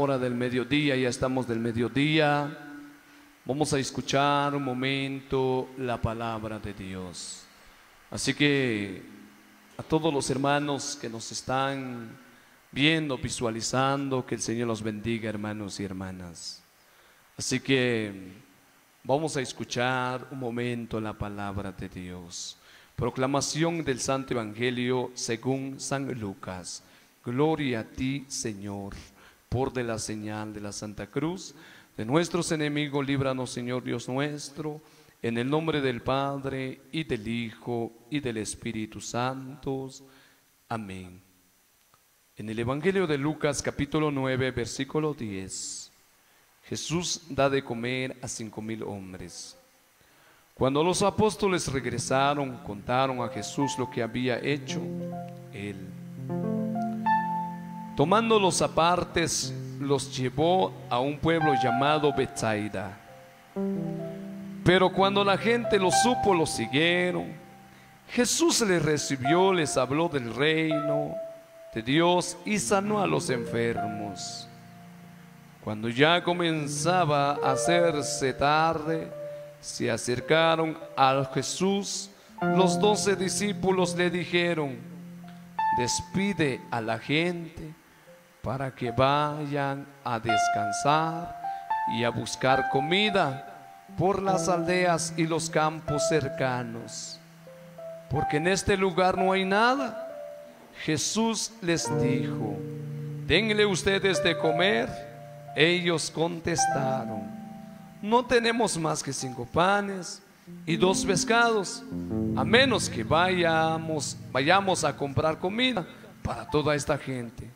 hora del mediodía, ya estamos del mediodía. Vamos a escuchar un momento la palabra de Dios. Así que a todos los hermanos que nos están viendo, visualizando, que el Señor los bendiga, hermanos y hermanas. Así que vamos a escuchar un momento la palabra de Dios. Proclamación del Santo Evangelio según San Lucas. Gloria a ti, Señor, por de la señal de la Santa Cruz. De nuestros enemigos, líbranos, Señor Dios nuestro, en el nombre del Padre, y del Hijo, y del Espíritu Santo. Amén. En el Evangelio de Lucas, capítulo 9, versículo 10, Jesús da de comer a cinco mil hombres. Cuando los apóstoles regresaron, contaron a Jesús lo que había hecho él. Tomando los apartes, los llevó a un pueblo llamado Bethsaida. Pero cuando la gente lo supo, lo siguieron. Jesús les recibió, les habló del reino de Dios y sanó a los enfermos. Cuando ya comenzaba a hacerse tarde, se acercaron a Jesús, los doce discípulos le dijeron, despide a la gente para que vayan a descansar y a buscar comida por las aldeas y los campos cercanos, porque en este lugar no hay nada. Jesús les dijo, denle ustedes de comer. Ellos contestaron, no tenemos más que cinco panes y dos pescados, a menos que vayamos, vayamos a comprar comida para toda esta gente.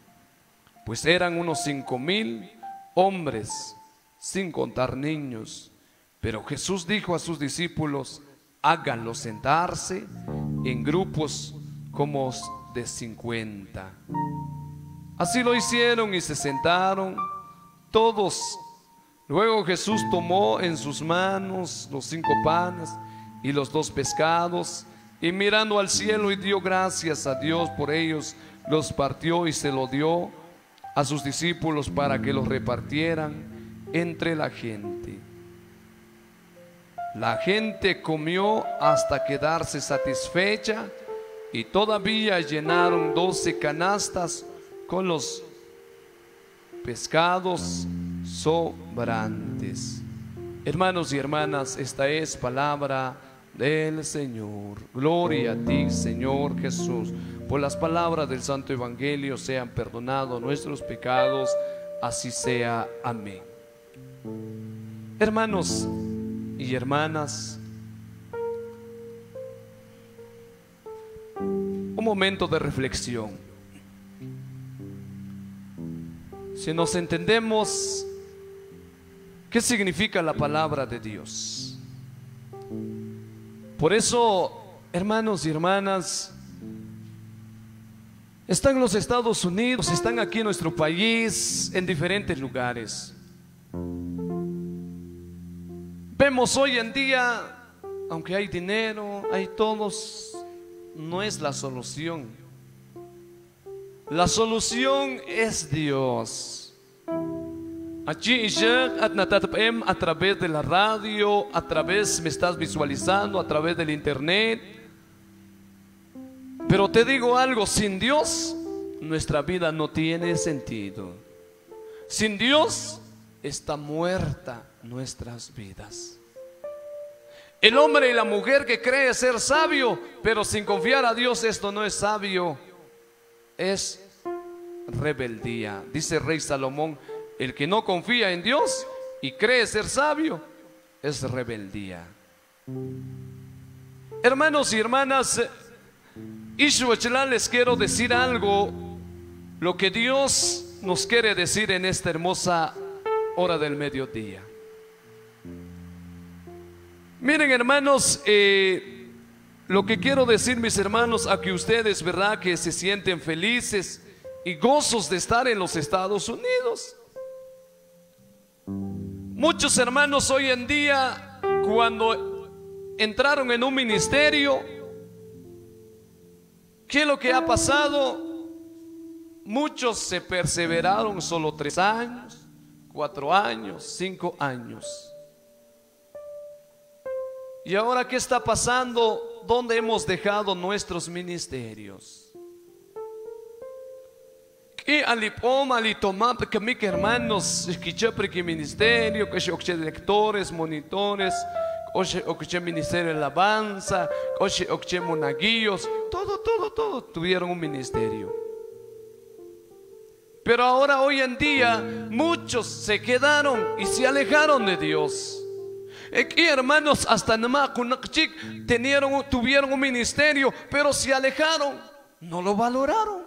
Pues eran unos cinco mil hombres, sin contar niños. Pero Jesús dijo a sus discípulos, háganlos sentarse en grupos como de cincuenta. Así lo hicieron y se sentaron todos Luego Jesús tomó en sus manos los cinco panes y los dos pescados y mirando al cielo y dio gracias a Dios por ellos, los partió y se lo dio a sus discípulos para que los repartieran entre la gente. La gente comió hasta quedarse satisfecha y todavía llenaron doce canastas con los pescados sobrantes. Hermanos y hermanas, esta es palabra del Señor. Gloria a ti, Señor Jesús. Por las palabras del Santo Evangelio sean perdonados nuestros pecados, así sea. Amén. Hermanos y hermanas, un momento de reflexión. Si nos entendemos ¿Qué significa la palabra de Dios? Por eso, hermanos y hermanas, están en los Estados Unidos, están aquí en nuestro país, en diferentes lugares. Vemos hoy en día, aunque hay dinero, hay todos, no es la solución. La solución es Dios. A través de la radio, a través, me estás visualizando, a través del internet. Pero te digo algo, sin Dios nuestra vida no tiene sentido. Sin Dios está muerta nuestras vidas. El hombre y la mujer que cree ser sabio, pero sin confiar a Dios, esto no es sabio, es rebeldía. Dice Rey Salomón, el que no confía en Dios y cree ser sabio es rebeldía. Hermanos y hermanas, les quiero decir algo, lo que Dios nos quiere decir en esta hermosa hora del mediodía. Miren hermanos, eh, lo que quiero decir mis hermanos, a que ustedes, ¿verdad? Que se sienten felices y gozos de estar en los Estados Unidos. Muchos hermanos hoy en día, cuando entraron en un ministerio, ¿qué es lo que ha pasado? muchos se perseveraron solo tres años, cuatro años, cinco años. ¿Y ahora qué está pasando? ¿Dónde hemos dejado nuestros ministerios? Y alipom, alitomap, que mi hermanos, que ministerio, que directores, monitores, que ministerio de alabanza, que monaguillos, todo, todo, todo tuvieron un ministerio. Pero ahora, hoy en día, muchos se quedaron y se alejaron de Dios. Aquí, hermanos, hasta tenieron, tuvieron un ministerio, pero se alejaron, no lo valoraron.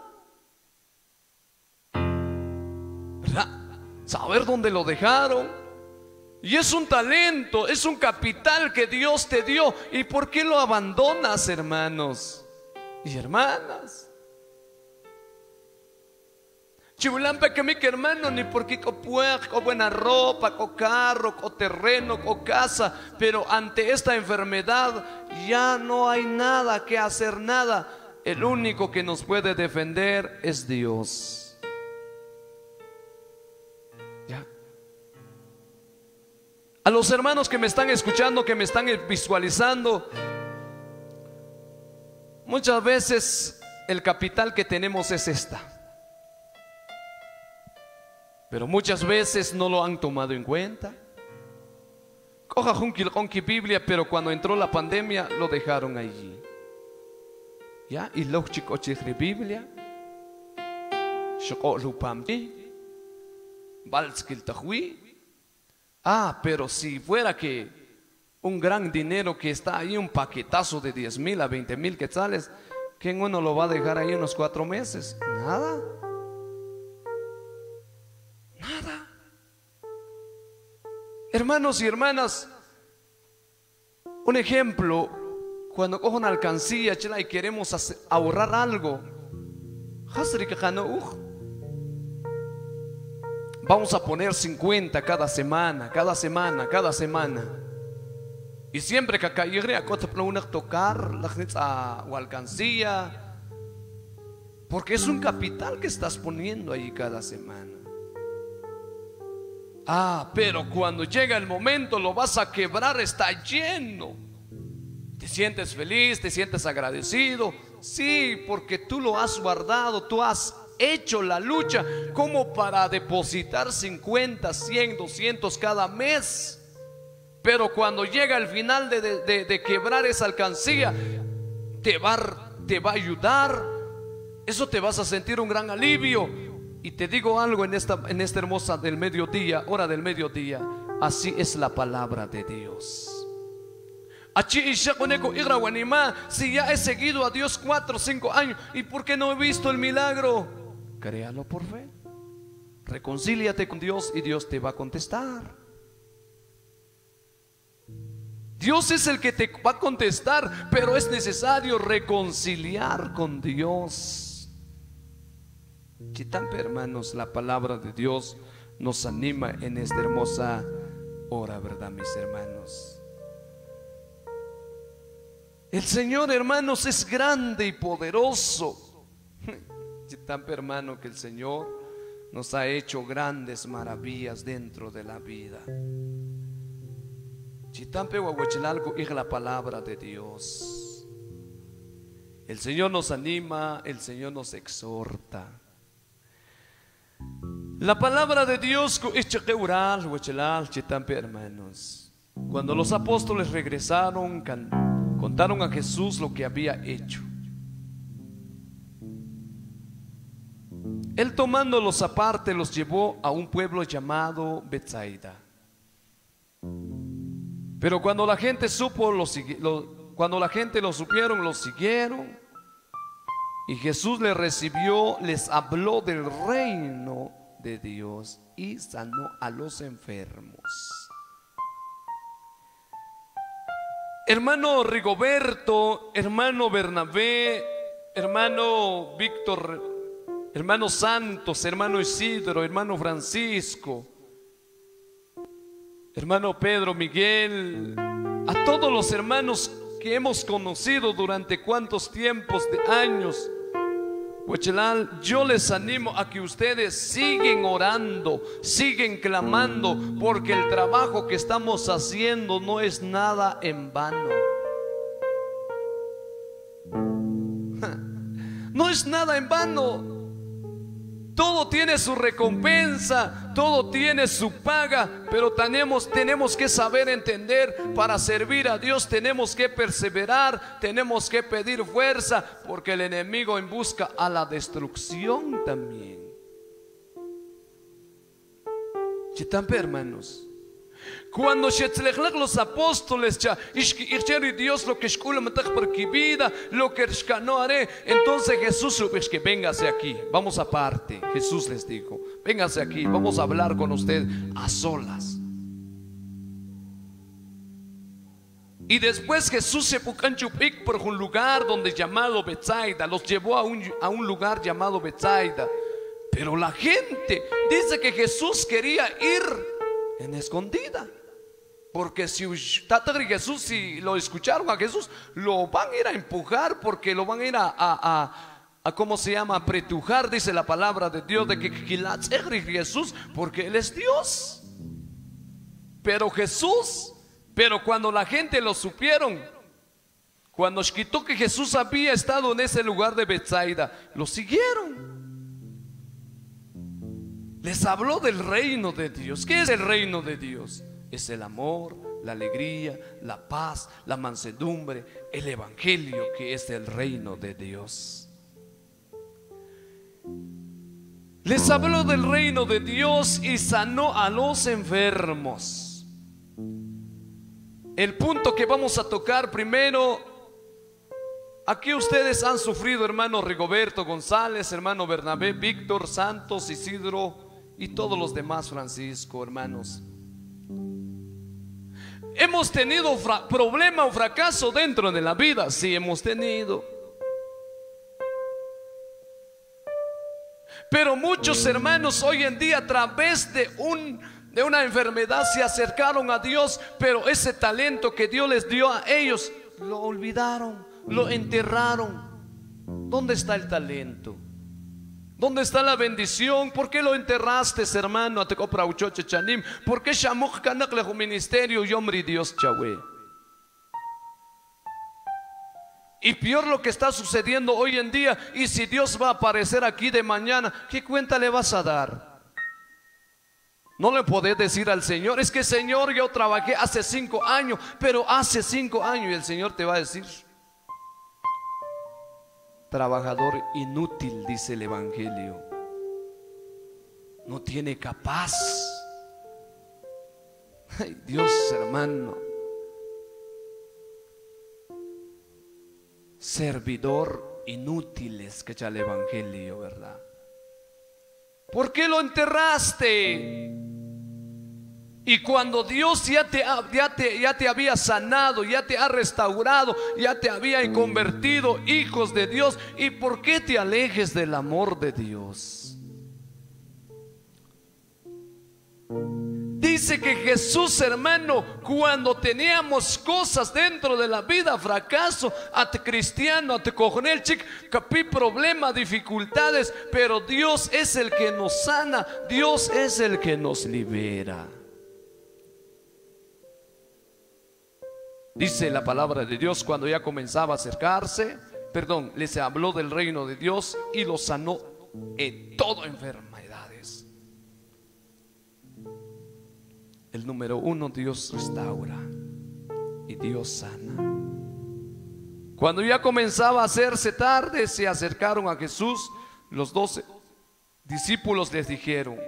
Saber dónde lo dejaron. Y es un talento, es un capital que Dios te dio. ¿Y por qué lo abandonas, hermanos y hermanas? Chibulampa que mi hermano, ni porque con buena ropa, con carro, con terreno, con casa, pero ante esta enfermedad ya no hay nada que hacer, nada. El único que nos puede defender es Dios. A los hermanos que me están escuchando, que me están visualizando, muchas veces el capital que tenemos es esta. Pero muchas veces no lo han tomado en cuenta. Coja Junki Biblia, pero cuando entró la pandemia lo dejaron allí. ¿Ya? Y lo Biblia. Shoko Lupampi. Balskil. Ah, pero si fuera que un gran dinero que está ahí, un paquetazo de 10 mil a 20 mil quetzales, ¿quién uno lo va a dejar ahí unos cuatro meses? Nada. Nada. Hermanos y hermanas, un ejemplo, cuando cojo una alcancía y queremos ahorrar algo, Vamos a poner 50 cada semana, cada semana, cada semana. Y siempre que acá llegue a tocar la o alcancía, porque es un capital que estás poniendo ahí cada semana. Ah, pero cuando llega el momento lo vas a quebrar, está lleno. Te sientes feliz, te sientes agradecido. Sí, porque tú lo has guardado, tú has hecho la lucha como para depositar 50, 100, 200 cada mes. Pero cuando llega el final de, quebrar esa alcancía, te va, te va a ayudar. Eso te vas a sentir un gran alivio. Y te digo algo en esta, en esta hermosa del mediodía, hora del mediodía. Así es la palabra de Dios. Si ya he seguido a Dios cuatro cinco años, ¿y por qué no he visto el milagro? Créalo por fe. Reconcíliate con Dios y Dios te va a contestar. Dios es el que te va a contestar, pero es necesario reconciliar con Dios. Chitampe, hermanos, la palabra de Dios nos anima en esta hermosa hora, ¿verdad, mis hermanos? El Señor, hermanos, es grande y poderoso. Tan hermano que el Señor nos ha hecho grandes maravillas dentro de la vida. Chitampe Huahuachinalco es la palabra de Dios. El Señor nos anima, el Señor nos exhorta. La palabra de Dios es hermanos. Cuando los apóstoles regresaron, contaron a Jesús lo que había hecho. Él tomándolos aparte los llevó a un pueblo llamado Bethsaida. Pero cuando la gente supo, cuando la gente lo supieron, lo siguieron. Y Jesús les recibió, les habló del reino de Dios y sanó a los enfermos. Hermano Rigoberto, hermano Bernabé, hermano Víctor hermanos santos, hermano Isidro, hermano Francisco, hermano Pedro, Miguel, a todos los hermanos que hemos conocido durante cuántos tiempos de años, Huachelal, yo les animo a que ustedes siguen orando, siguen clamando, porque el trabajo que estamos haciendo no es nada en vano. No es nada en vano. Todo tiene su recompensa, todo tiene su paga, pero tenemos, tenemos que saber entender, para servir a Dios tenemos que perseverar, tenemos que pedir fuerza, porque el enemigo en busca a la destrucción también. hermanos. Cuando los apóstoles Dios lo que vida, lo que no haré, entonces Jesús es que véngase aquí, vamos aparte. Jesús les dijo, véngase aquí, vamos a hablar con usted a solas. Y después Jesús se pucanchupik por un lugar donde llamado Betsaida, los llevó a un, a un lugar llamado Betsaida. Pero la gente dice que Jesús quería ir en escondida. Porque si Jesús, si lo escucharon a Jesús, lo van a ir a empujar porque lo van a ir a, a, ¿cómo se llama? pretujar, dice la palabra de Dios, de que Jesús, porque Él es Dios. Pero Jesús, pero cuando la gente lo supieron, cuando quitó que Jesús había estado en ese lugar de Bethsaida, lo siguieron. Les habló del reino de Dios. ¿Qué es el reino de Dios? es el amor, la alegría, la paz, la mansedumbre, el evangelio que es el reino de Dios. Les habló del reino de Dios y sanó a los enfermos. El punto que vamos a tocar primero, aquí ustedes han sufrido, hermano Rigoberto González, hermano Bernabé, Víctor Santos, Isidro y todos los demás, Francisco, hermanos. Hemos tenido problema o fracaso dentro de la vida, sí hemos tenido. Pero muchos hermanos hoy en día a través de un de una enfermedad se acercaron a Dios, pero ese talento que Dios les dio a ellos lo olvidaron, lo enterraron. ¿Dónde está el talento? ¿Dónde está la bendición? ¿Por qué lo enterraste, hermano? ¿Por qué Shamuch Kanakle ministerio y hombre Dios Chahue? Y peor lo que está sucediendo hoy en día. Y si Dios va a aparecer aquí de mañana, ¿qué cuenta le vas a dar? No le podés decir al Señor, es que Señor, yo trabajé hace cinco años, pero hace cinco años y el Señor te va a decir, trabajador inútil, dice el Evangelio. No tiene capaz. Ay, Dios hermano. Servidor inútiles que ya el Evangelio, ¿verdad? ¿Por qué lo enterraste? Y cuando Dios ya te, ya, te, ya te había sanado, ya te ha restaurado, ya te había convertido hijos de Dios, ¿y por qué te alejes del amor de Dios? Dice que Jesús, hermano, cuando teníamos cosas dentro de la vida, fracaso, a cristiano, a cojonel, chic, capí problema, dificultades, pero Dios es el que nos sana, Dios es el que nos libera. Dice la palabra de Dios cuando ya comenzaba a acercarse, perdón, les habló del reino de Dios y los sanó en todo enfermedades. El número uno, Dios restaura y Dios sana. Cuando ya comenzaba a hacerse tarde, se acercaron a Jesús. Los doce discípulos les dijeron,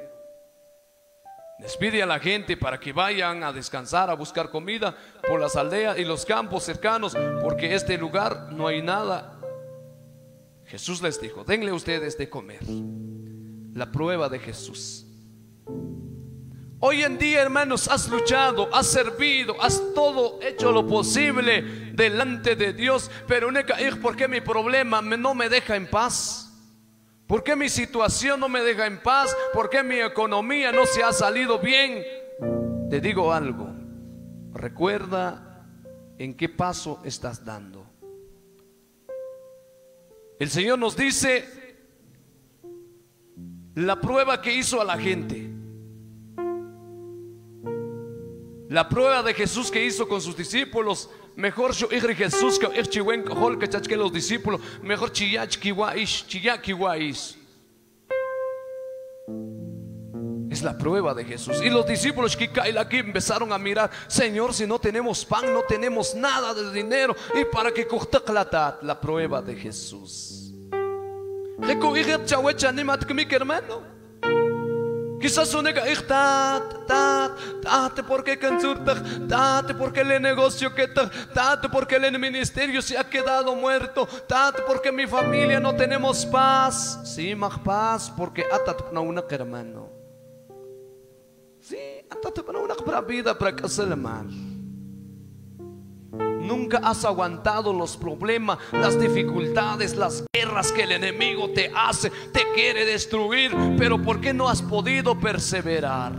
Despide a la gente para que vayan a descansar, a buscar comida por las aldeas y los campos cercanos, porque este lugar no hay nada. Jesús les dijo, denle ustedes de comer. La prueba de Jesús. Hoy en día, hermanos, has luchado, has servido, has todo hecho lo posible delante de Dios, pero ¿por qué mi problema no me deja en paz? ¿Por qué mi situación no me deja en paz? ¿Por qué mi economía no se ha salido bien? Te digo algo. Recuerda en qué paso estás dando. El Señor nos dice, La prueba que hizo a la gente. La prueba de Jesús que hizo con sus discípulos. Mejor yo Jesús que que los discípulos. Mejor chiyach kiwaish, chiyach kiwaish. Es la prueba de Jesús. Y los discípulos que aquí empezaron a mirar, Señor, si no tenemos pan, no tenemos nada de dinero. Y para que la prueba de Jesús. hermano. Quizás unega ich tat, tat, tate porque cansurtag, tate porque el negocio que tate porque el ministerio se ha quedado muerto, tate porque mi familia no tenemos paz. Sí, más paz porque atat na una hermano. Sí, atat na una para vida para que se le mal. Nunca has aguantado los problemas, las dificultades, las guerras que el enemigo te hace, te quiere destruir, pero ¿por qué no has podido perseverar?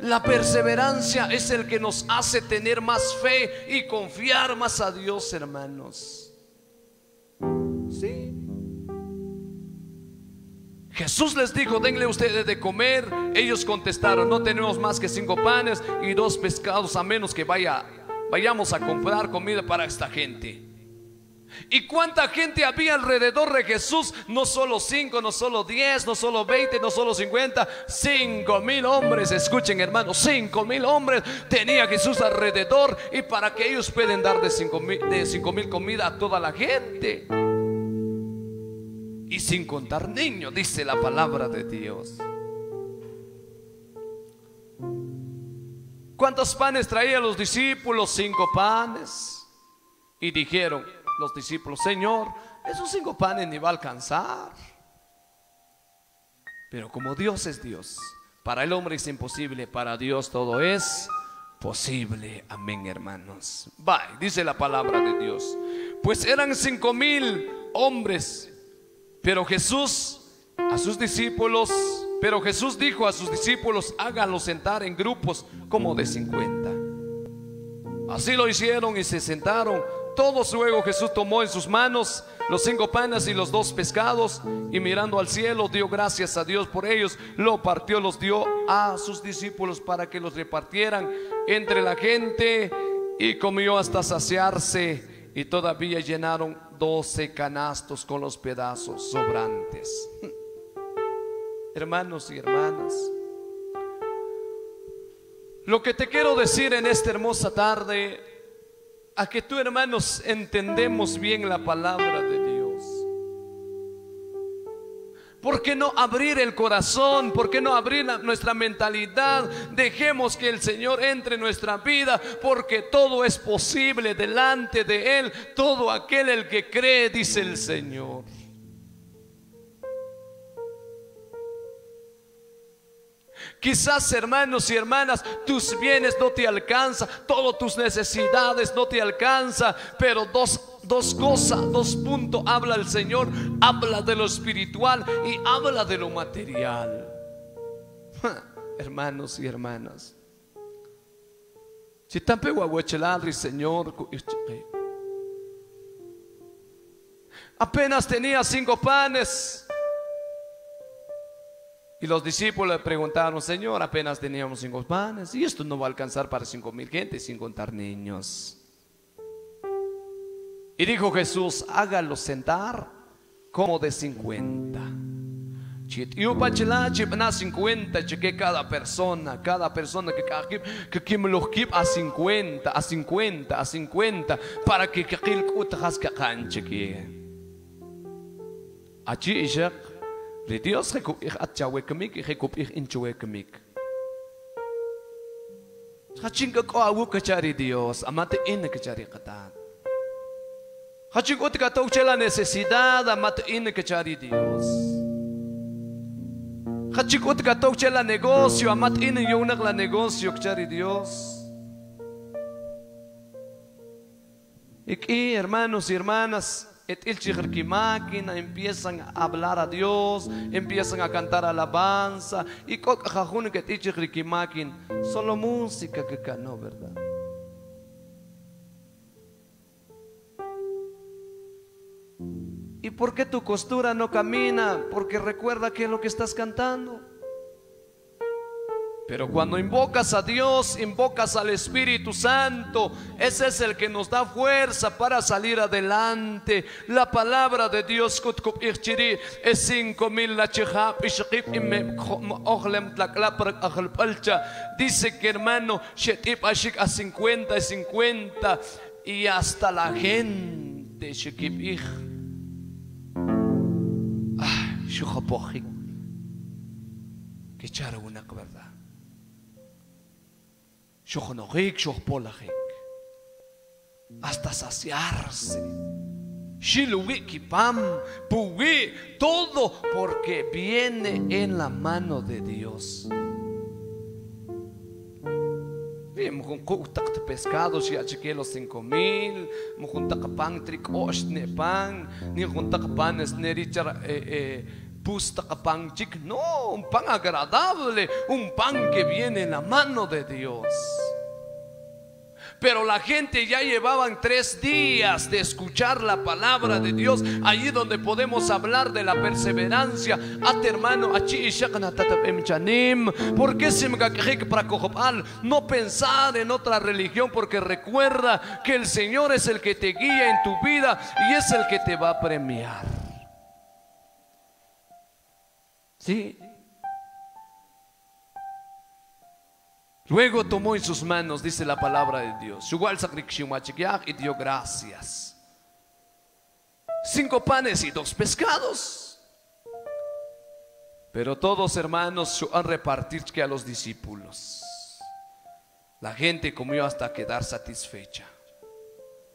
La perseverancia es el que nos hace tener más fe y confiar más a Dios, hermanos. Jesús les dijo, denle ustedes de comer. Ellos contestaron, no tenemos más que cinco panes y dos pescados, a menos que vaya, vayamos a comprar comida para esta gente. ¿Y cuánta gente había alrededor de Jesús? No solo cinco, no solo diez, no solo veinte, no solo cincuenta, cinco mil hombres. Escuchen hermanos, cinco mil hombres tenía Jesús alrededor y para que ellos pueden dar de cinco mil, de cinco mil comida a toda la gente sin contar niños, dice la palabra de Dios. ¿Cuántos panes traían los discípulos? Cinco panes. Y dijeron los discípulos, Señor, esos cinco panes ni va a alcanzar. Pero como Dios es Dios, para el hombre es imposible, para Dios todo es posible. Amén, hermanos. Va, dice la palabra de Dios. Pues eran cinco mil hombres pero Jesús a sus discípulos, pero Jesús dijo a sus discípulos, háganlos sentar en grupos como de 50. Así lo hicieron y se sentaron. Todos luego Jesús tomó en sus manos los cinco panes y los dos pescados y mirando al cielo dio gracias a Dios por ellos, lo partió, los dio a sus discípulos para que los repartieran entre la gente y comió hasta saciarse y todavía llenaron doce canastos con los pedazos sobrantes. Hermanos y hermanas, lo que te quiero decir en esta hermosa tarde, a que tú hermanos entendemos bien la palabra de ¿Por qué no abrir el corazón? ¿Por qué no abrir nuestra mentalidad? Dejemos que el Señor entre en nuestra vida porque todo es posible delante de Él. Todo aquel el que cree, dice el Señor. Quizás hermanos y hermanas, tus bienes no te alcanzan, todas tus necesidades no te alcanzan, pero dos, dos cosas, dos puntos habla el Señor, habla de lo espiritual y habla de lo material. hermanos y hermanas. Si Señor, apenas tenía cinco panes y los discípulos le preguntaron, Señor, apenas teníamos cinco panes y esto no va a alcanzar para cinco mil gente sin contar niños. Y dijo Jesús, hágalo sentar como de cincuenta. cincuenta que cada persona, cada persona que que que me lo a cincuenta, a cincuenta, a cincuenta, para que que que que canche que. Allí Le Dios rekop ich atjawe kemik, rekop ich inchowe kemik. Haching ko awu kacari Dios, amate in kacari katat. Chela necesidad, amate in kacari Dios. Haching ut katok chela negocio, amat in yunak la negocio kacari Dios. Y hermanos y hermanas, máquina empiezan a hablar a Dios, empiezan a cantar alabanza y que solo música que canó, ¿verdad? ¿Y por qué tu costura no camina? Porque recuerda que es lo que estás cantando. Pero cuando invocas a Dios, invocas al Espíritu Santo, ese es el que nos da fuerza para salir adelante. La palabra de Dios es cinco mil Dice que hermano, a 50 y 50 y hasta la gente que echar una verdad. Hasta saciarse. Pam, todo porque viene en la mano de Dios. Mujuntak pescados ya cheque los cinco mil, mujuntak pan tricosh ne pan, ni juntak pan es ne richar eh, eh, pusta pan chic, no, un pan agradable, un pan que viene en la mano de Dios. Pero la gente ya llevaban tres días de escuchar la palabra de Dios. Allí donde podemos hablar de la perseverancia. Ate hermano, ¿por qué no pensar en otra religión? Porque recuerda que el Señor es el que te guía en tu vida y es el que te va a premiar. Sí, Luego tomó en sus manos, dice la palabra de Dios, y dio gracias. Cinco panes y dos pescados. Pero todos hermanos han repartir que a los discípulos. La gente comió hasta quedar satisfecha.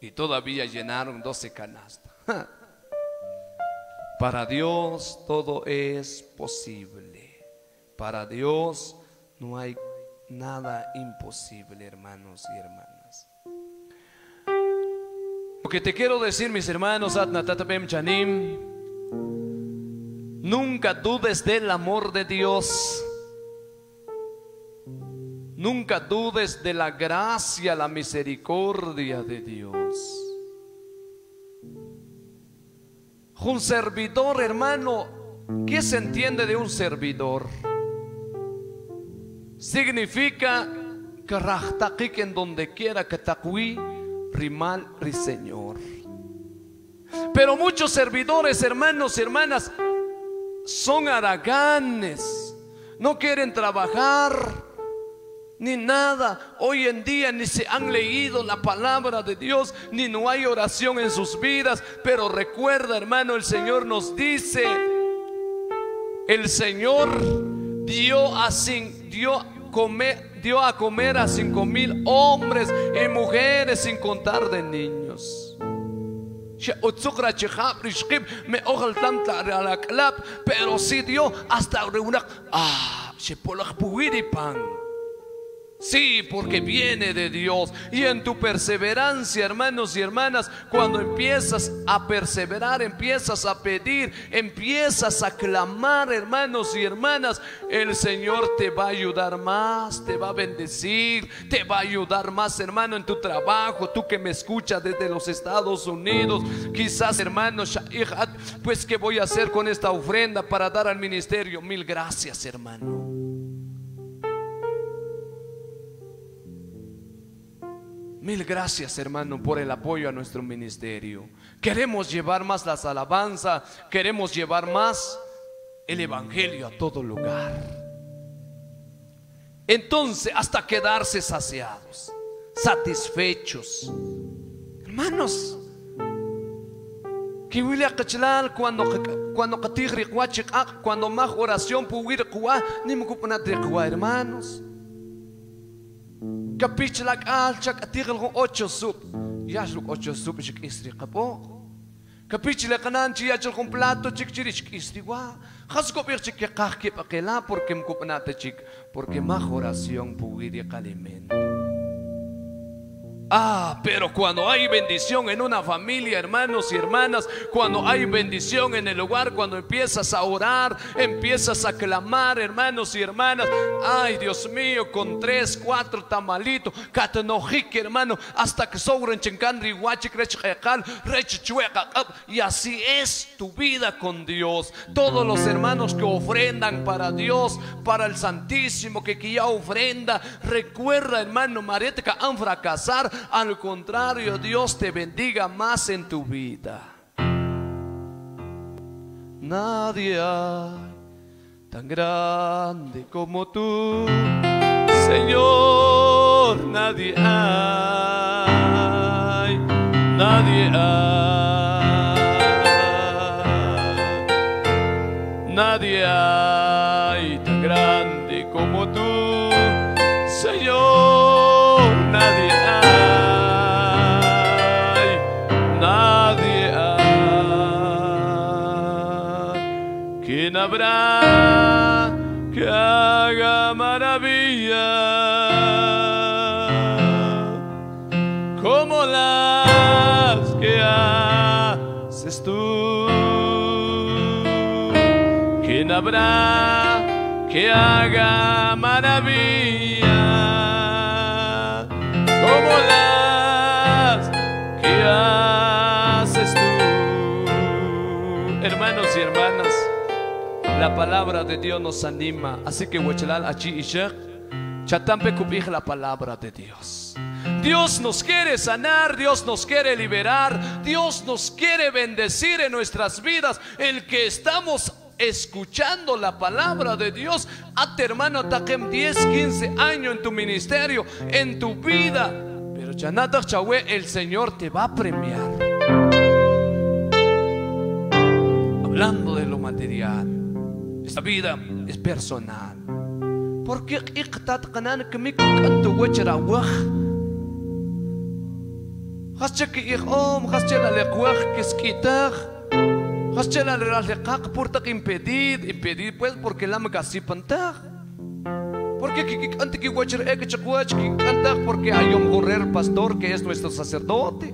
Y todavía llenaron doce canastas. Para Dios todo es posible. Para Dios no hay nada imposible, hermanos y hermanas. Lo que te quiero decir, mis hermanos, nunca dudes del amor de Dios. Nunca dudes de la gracia, la misericordia de Dios. Un servidor, hermano, ¿qué se entiende de un servidor? significa que en donde quiera que tacuí, rimal, riseñor. Pero muchos servidores, hermanos y hermanas, son araganes, no quieren trabajar ni nada. Hoy en día ni se han leído la palabra de Dios, ni no hay oración en sus vidas. Pero recuerda, hermano, el Señor nos dice, el Señor dio dio dio a comer a cinco mil hombres y mujeres sin contar de niños. Pero dio hasta una ah, pan. Sí, porque viene de Dios. Y en tu perseverancia, hermanos y hermanas, cuando empiezas a perseverar, empiezas a pedir, empiezas a clamar, hermanos y hermanas, el Señor te va a ayudar más, te va a bendecir, te va a ayudar más, hermano, en tu trabajo. Tú que me escuchas desde los Estados Unidos, quizás, hermano, pues, ¿qué voy a hacer con esta ofrenda para dar al ministerio? Mil gracias, hermano. Mil gracias, hermano, por el apoyo a nuestro ministerio. Queremos llevar más las alabanzas, queremos llevar más el Evangelio a todo lugar. Entonces, hasta quedarse saciados, satisfechos. Hermanos, cuando cuando cuando más oración hermanos. Kapichlag alchak atigel ko ocho sup. Yasluk ocho sup chik istri kapo. Kapichla kanan chi yachel kong plato chik chiri chik istri wa. Has ko pir chik kakki pakela porque mkupanata chik. Porque más oración puguiri alimento. Ah, pero cuando hay bendición en una familia, hermanos y hermanas, cuando hay bendición en el hogar, cuando empiezas a orar, empiezas a clamar, hermanos y hermanas, ay Dios mío, con tres, cuatro tamalitos, catenojique, hermano, hasta que sobren chencandri, y así es tu vida con Dios. Todos los hermanos que ofrendan para Dios, para el Santísimo, que, ya ofrenda, recuerda, hermano, Mariette, que han fracasar al contrario, Dios te bendiga más en tu vida. Nadie hay tan grande como tú, Señor. Nadie hay, nadie hay, que haga maravilla como las que haces tú? Hermanos y hermanas, la palabra de Dios nos anima. Así que Huachalal, Achi y Shek, Chatampe la palabra de Dios. Dios nos quiere sanar, Dios nos quiere liberar, Dios nos quiere bendecir en nuestras vidas. El que estamos escuchando la palabra de Dios, a tu hermano Takem 10, 15 años en tu ministerio, en tu vida. Pero Chanata Chahue, el Señor te va a premiar. Hablando de lo material, esta vida es personal. Porque qanan kmik antu wachra wah. Hasche ki ikhom, hasche la la leqaq purtak impedir, impedir pues porque la magasi pantah. Porque que ante que wachra ek chakwach ki cantah porque hay un correr pastor que es nuestro sacerdote.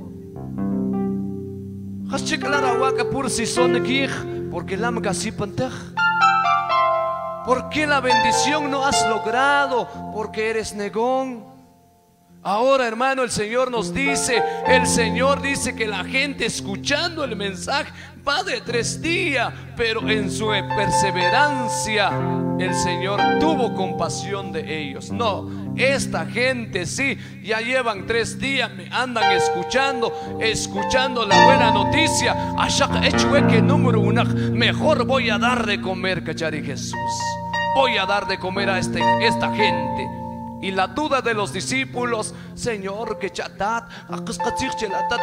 Hasche clara waka pur si son porque la magasi pantah. ¿Por qué la bendición no has logrado? Porque eres negón. Ahora, hermano, el Señor nos dice, el Señor dice que la gente escuchando el mensaje va de tres días, pero en su perseverancia el Señor tuvo compasión de ellos. No, esta gente sí, ya llevan tres días, me andan escuchando, escuchando la buena noticia. mejor voy a dar de comer, cachari Jesús. Voy a dar de comer a este, esta gente. Y la duda de los discípulos, Señor, que chatat,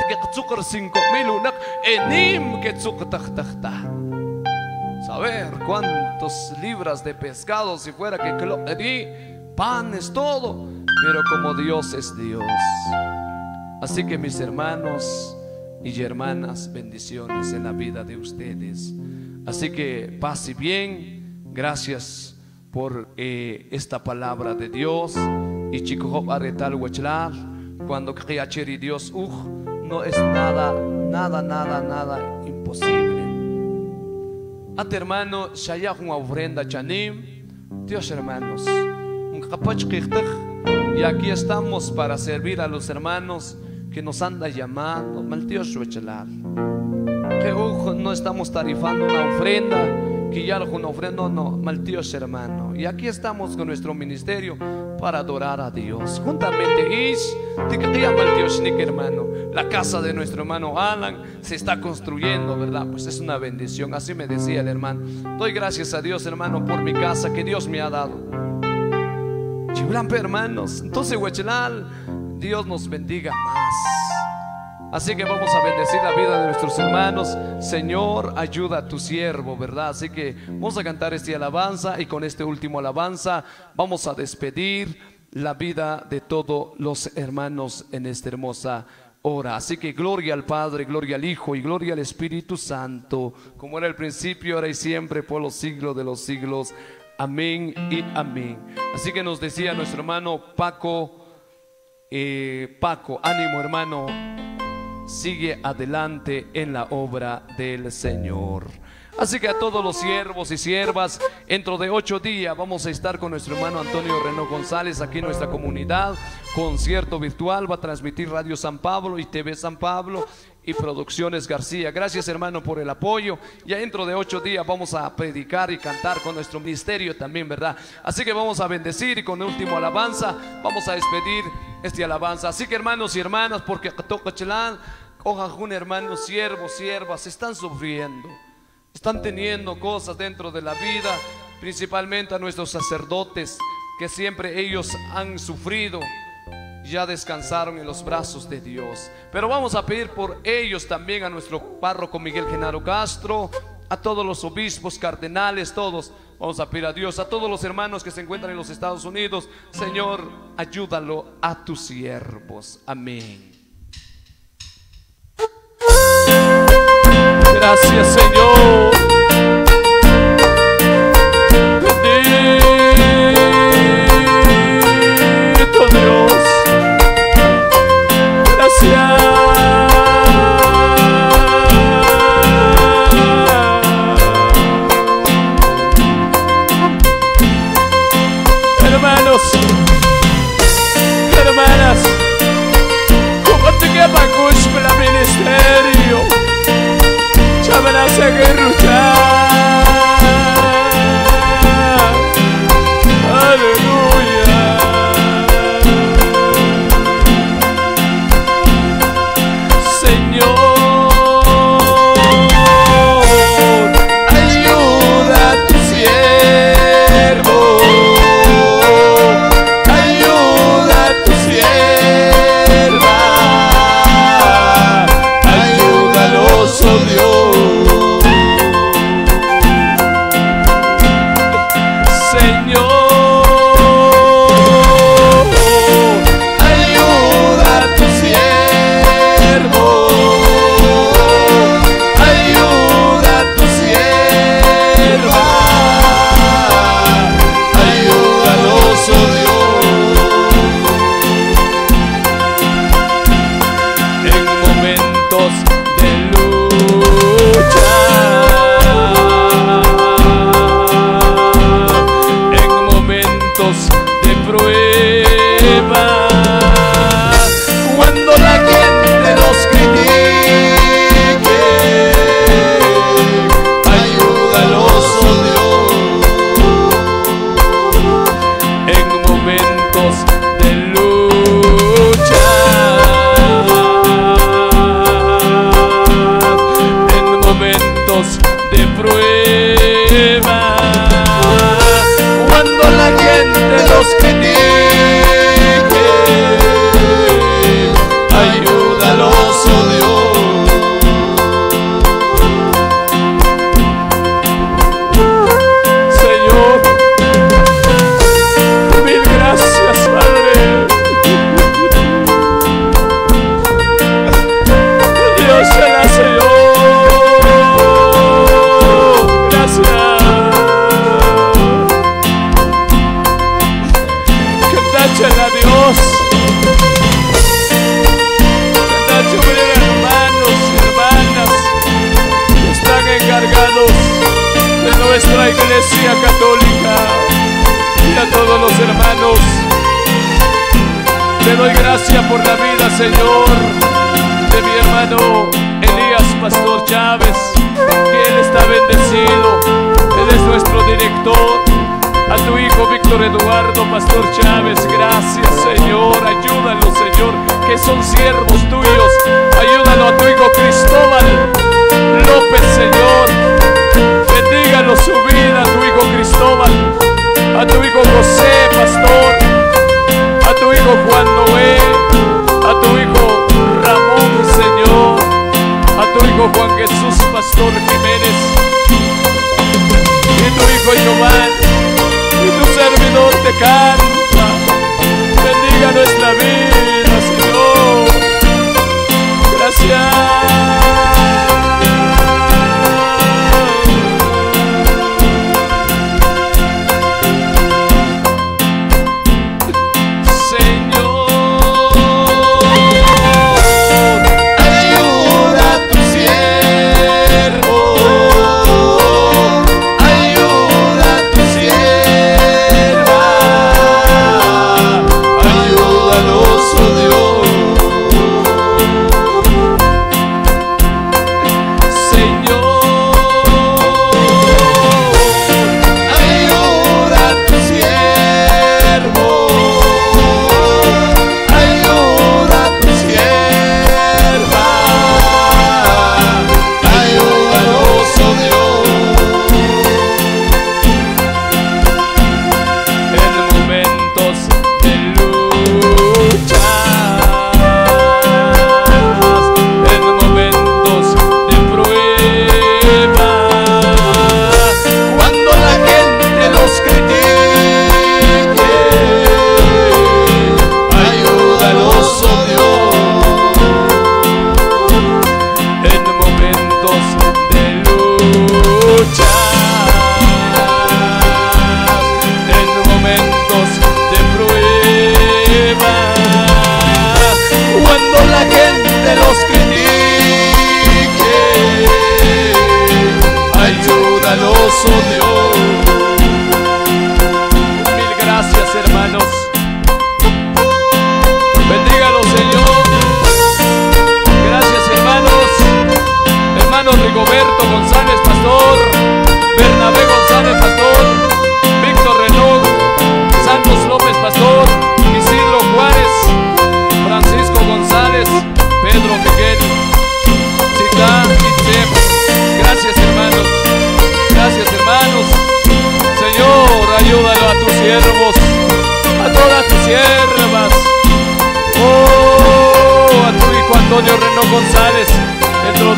que cinco mil unak, enim que Saber cuántos libras de pescado si fuera que panes, todo. Pero como Dios es Dios. Así que mis hermanos y hermanas, bendiciones en la vida de ustedes. Así que paz y bien. Gracias por eh, esta palabra de Dios. Y chico aretal cuando y Dios uj, no es nada, nada, nada, nada imposible. A tu hermano, shayah una ofrenda chanim, Dios hermanos, y aquí estamos para servir a los hermanos que nos anda llamando, mal Dios huachlar. Que no estamos tarifando una ofrenda que ya ofrenda, no, mal Dios hermano. Y aquí estamos con nuestro ministerio para adorar a Dios. Juntamente, Ish, Dios hermano. La casa de nuestro hermano Alan se está construyendo, ¿verdad? Pues es una bendición. Así me decía el hermano. Doy gracias a Dios, hermano, por mi casa que Dios me ha dado. Chiblampe, hermanos. Entonces, Huachelal, Dios nos bendiga más. Así que vamos a bendecir la vida de nuestros hermanos. Señor, ayuda a tu siervo, ¿verdad? Así que vamos a cantar esta alabanza y con este último alabanza vamos a despedir la vida de todos los hermanos en esta hermosa hora. Así que gloria al Padre, gloria al Hijo y gloria al Espíritu Santo, como era el principio, ahora y siempre, por los siglos de los siglos. Amén y amén. Así que nos decía nuestro hermano Paco eh, Paco, ánimo hermano, sigue adelante en la obra del Señor. Así que a todos los siervos y siervas, dentro de ocho días vamos a estar con nuestro hermano Antonio Reno González aquí en nuestra comunidad. Concierto virtual va a transmitir Radio San Pablo y TV San Pablo y Producciones García. Gracias hermano por el apoyo. Ya dentro de ocho días vamos a predicar y cantar con nuestro ministerio también, ¿verdad? Así que vamos a bendecir y con el último alabanza vamos a despedir este alabanza. Así que hermanos y hermanas, porque chelán, un hermanos, siervos, siervas, están sufriendo. Están teniendo cosas dentro de la vida, principalmente a nuestros sacerdotes, que siempre ellos han sufrido, ya descansaron en los brazos de Dios. Pero vamos a pedir por ellos también a nuestro párroco Miguel Genaro Castro, a todos los obispos, cardenales, todos. Vamos a pedir a Dios, a todos los hermanos que se encuentran en los Estados Unidos. Señor, ayúdalo a tus siervos. Amén. Gracias Señor.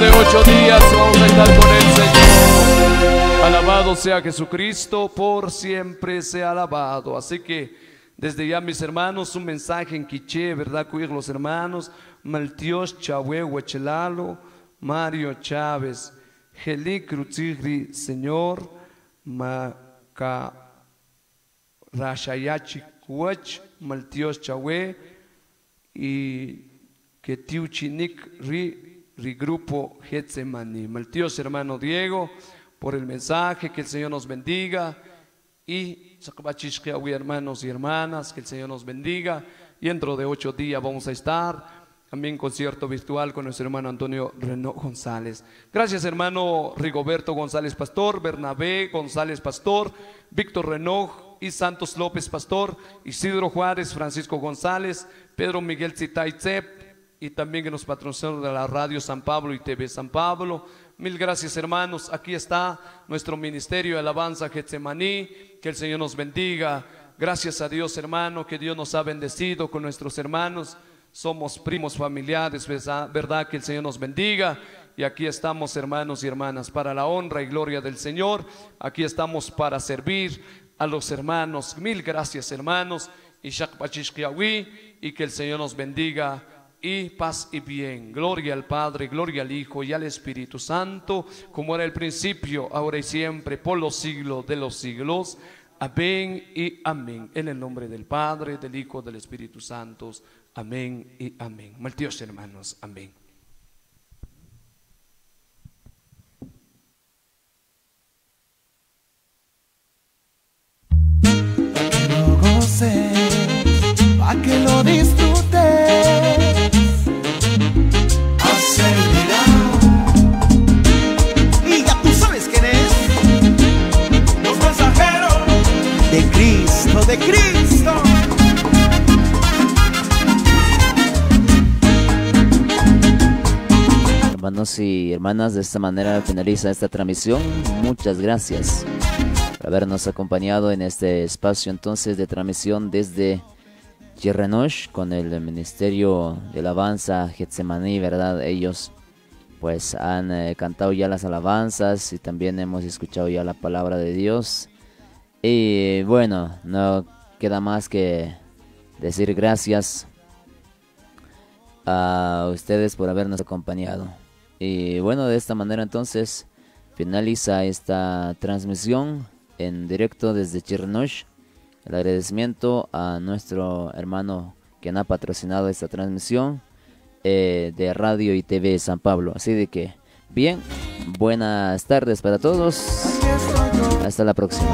De ocho días vamos a estar con el Señor. Alabado sea Jesucristo, por siempre sea alabado. Así que desde ya mis hermanos, un mensaje en quiché, ¿verdad? Cuir los hermanos. Maltios Chahue Huechelalo, Mario Chávez, Geli Señor, Maca Rashayachi Kuach, Maltios Chahue y Ketiuchinik Ri, Grupo Getsemani. Maltios hermano Diego, por el mensaje, que el Señor nos bendiga y hermanos y hermanas, que el Señor nos bendiga. Y dentro de ocho días vamos a estar también concierto virtual con nuestro hermano Antonio Renault González. Gracias hermano Rigoberto González Pastor, Bernabé González Pastor, Víctor Renault y Santos López Pastor, Isidro Juárez, Francisco González, Pedro Miguel Zitaizep y también que nos patrocinó de la radio San Pablo y TV San Pablo. Mil gracias hermanos, aquí está nuestro ministerio de alabanza Getsemaní, que el Señor nos bendiga. Gracias a Dios hermano, que Dios nos ha bendecido con nuestros hermanos somos primos familiares, ¿verdad? Que el Señor nos bendiga. Y aquí estamos, hermanos y hermanas, para la honra y gloria del Señor. Aquí estamos para servir a los hermanos. Mil gracias, hermanos. Y que el Señor nos bendiga. Y paz y bien. Gloria al Padre, gloria al Hijo y al Espíritu Santo, como era el principio, ahora y siempre, por los siglos de los siglos. Amén y amén. En el nombre del Padre, del Hijo, del Espíritu Santo. Amén y amén. Maldios hermanos, amén. Hermanos y hermanas, de esta manera finaliza esta transmisión. Muchas gracias por habernos acompañado en este espacio entonces de transmisión desde Chirrenosh con el Ministerio de Alabanza Getsemaní, ¿verdad? Ellos pues han eh, cantado ya las alabanzas y también hemos escuchado ya la palabra de Dios. Y bueno, no queda más que decir gracias a ustedes por habernos acompañado. Y bueno, de esta manera entonces finaliza esta transmisión en directo desde Chirnosh. El agradecimiento a nuestro hermano que ha patrocinado esta transmisión eh, de Radio y TV San Pablo. Así de que, bien, buenas tardes para todos. Hasta la próxima.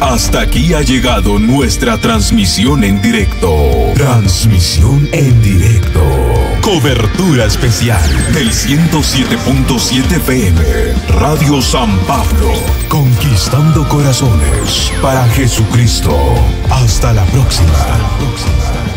Hasta aquí ha llegado nuestra transmisión en directo. Transmisión en directo. Cobertura especial del 107.7 FM. Radio San Pablo. Conquistando corazones para Jesucristo. Hasta la próxima. Hasta la próxima.